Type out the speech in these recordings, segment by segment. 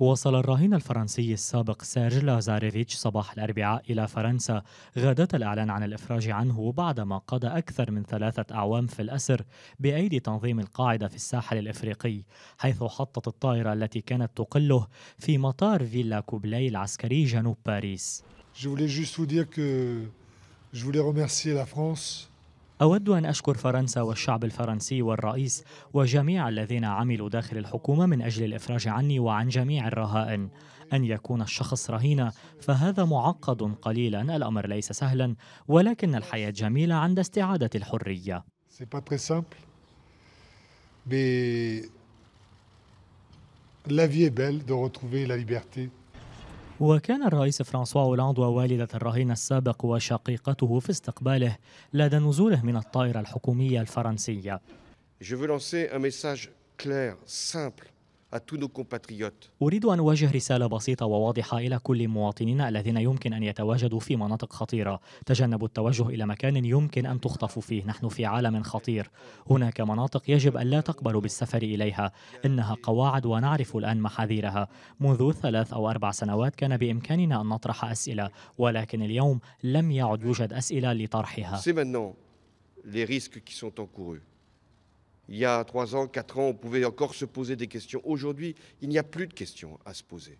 وصل الرهينة الفرنسي السابق سيرج لازاريفيتش صباح الأربعاء إلى فرنسا غداة الإعلان عن الإفراج عنه بعدما قضى أكثر من ثلاثة أعوام في الأسر بأيدي تنظيم القاعدة في الساحل الإفريقي حيث حطت الطائرة التي كانت تقله في مطار فيلا كوبلاي العسكري جنوب باريس. Je voulais juste vous dire que je voulais remercier la France أود أن أشكر فرنسا والشعب الفرنسي والرئيس وجميع الذين عملوا داخل الحكومة من أجل الإفراج عني وعن جميع الرهائن. أن يكون الشخص رهينة فهذا معقد قليلا الأمر ليس سهلا ولكن الحياة جميلة عند استعادة الحرية. La vie est belle de retrouver la liberté. وكان الرئيس فرانسوا أولاند ووالدة الرهين السابق وشقيقته في استقباله لدى نزوله من الطائرة الحكومية الفرنسية. Je veux lancer un message clair, simple. أريد أن أوجه رسالة بسيطة وواضحة إلى كل مواطنينا الذين يمكن أن يتواجدوا في مناطق خطيرة. تجنبوا التوجه إلى مكان يمكن أن تخطفوا فيه. نحن في عالم خطير. هناك مناطق يجب أن لا تقبلوا بالسفر إليها. إنها قواعد ونعرف الآن محاذيرها. منذ ثلاث أو أربع سنوات كان بإمكاننا أن نطرح أسئلة ولكن اليوم لم يعد يوجد أسئلة لطرحها. Il y a trois ans, quatre ans, on pouvait encore se poser des questions. Aujourd'hui, il n'y a plus de questions à se poser.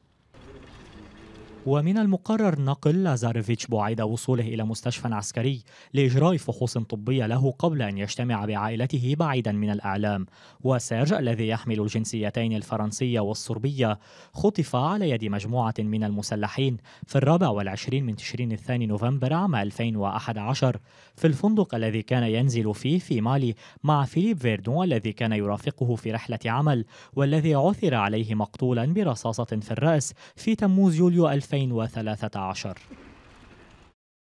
ومن المقرر نقل لازاريفيتش بعيد وصوله إلى مستشفى عسكري لإجراء فحوص طبية له قبل أن يجتمع بعائلته بعيدا من الإعلام. وسيرج الذي يحمل الجنسيتين الفرنسية والصربية. خطف على يد مجموعة من المسلحين في الرابع والعشرين من تشرين الثاني نوفمبر عام 2011 في الفندق الذي كان ينزل فيه في مالي مع فيليب فيردون الذي كان يرافقه في رحلة عمل والذي عثر عليه مقتولا برصاصة في الرأس في تموز يوليو 2013